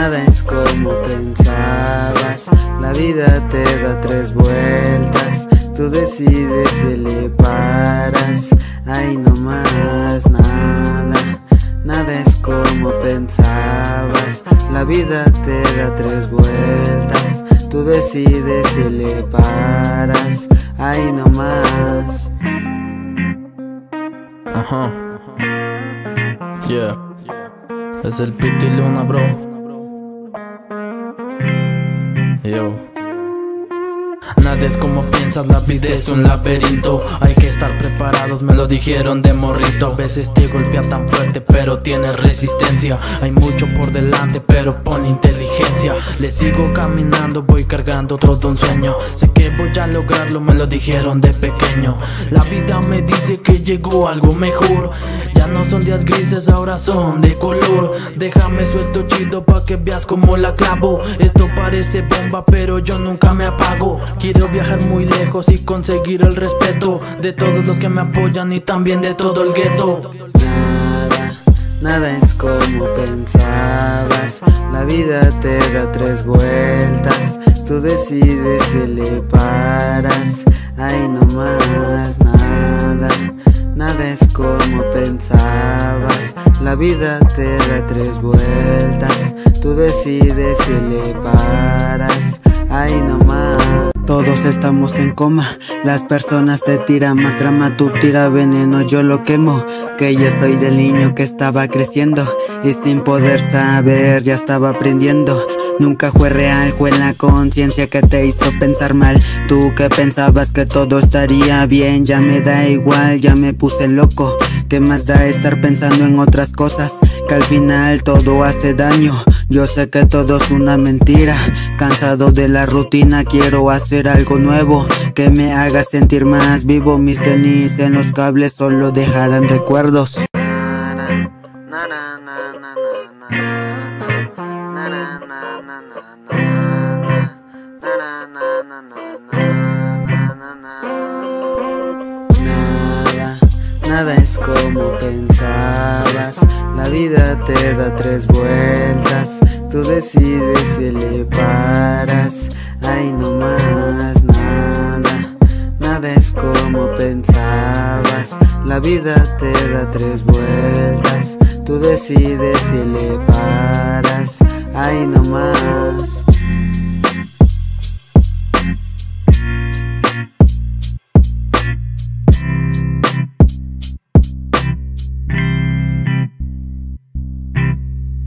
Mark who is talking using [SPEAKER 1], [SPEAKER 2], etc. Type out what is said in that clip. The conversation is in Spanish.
[SPEAKER 1] nada es como pensabas. La vida te da tres vueltas, tú decides si le paras. Ay, no más nada, nada es como pensabas. La vida te da tres vueltas, tú decides si le paras. Ay, no más.
[SPEAKER 2] Ajá. Yeah. Es el Piti Luna, bro. Yo. Nada es como piensas, la vida es un laberinto. Hay que estar preparados, me lo dijeron de morrito. A veces te golpea tan fuerte, pero tienes resistencia. Hay mucho por delante, pero pon inteligencia. Le sigo caminando, voy cargando todo un sueño. Sé que voy a lograrlo, me lo dijeron de pequeño. La vida me dice que llegó algo mejor. Ya no son días grises, ahora son de color. Déjame suelto chido pa' que veas como la clavo. Esto parece bomba, pero yo nunca me apago viajar muy lejos y conseguir el respeto de todos los que me apoyan y también de todo el gueto.
[SPEAKER 1] Nada, nada es como pensabas. La vida te da tres vueltas. Tú decides si le paras. Ay, no más nada. Nada es como pensabas. La vida te da tres vueltas. Tú decides si le paras. Ay, no más. Todos estamos en coma, las personas te tiran más drama, tú tira veneno, yo lo quemo. Que yo soy del niño que estaba creciendo y sin poder saber ya estaba aprendiendo. Nunca fue real, fue la conciencia que te hizo pensar mal. Tú que pensabas que todo estaría bien, ya me da igual, ya me puse loco. ¿Qué más da estar pensando en otras cosas? Que al final todo hace daño. Yo sé que todo es una mentira, cansado de la rutina, quiero hacer algo nuevo que me haga sentir más vivo. Mis tenis en los cables solo dejarán recuerdos. Nada, nada es como pensabas. La vida te da tres vueltas. Tú decides si le paras. Ay, no más nada. Nada es como pensabas. La vida te da tres vueltas. Tú decides si le paras. Ay, no más.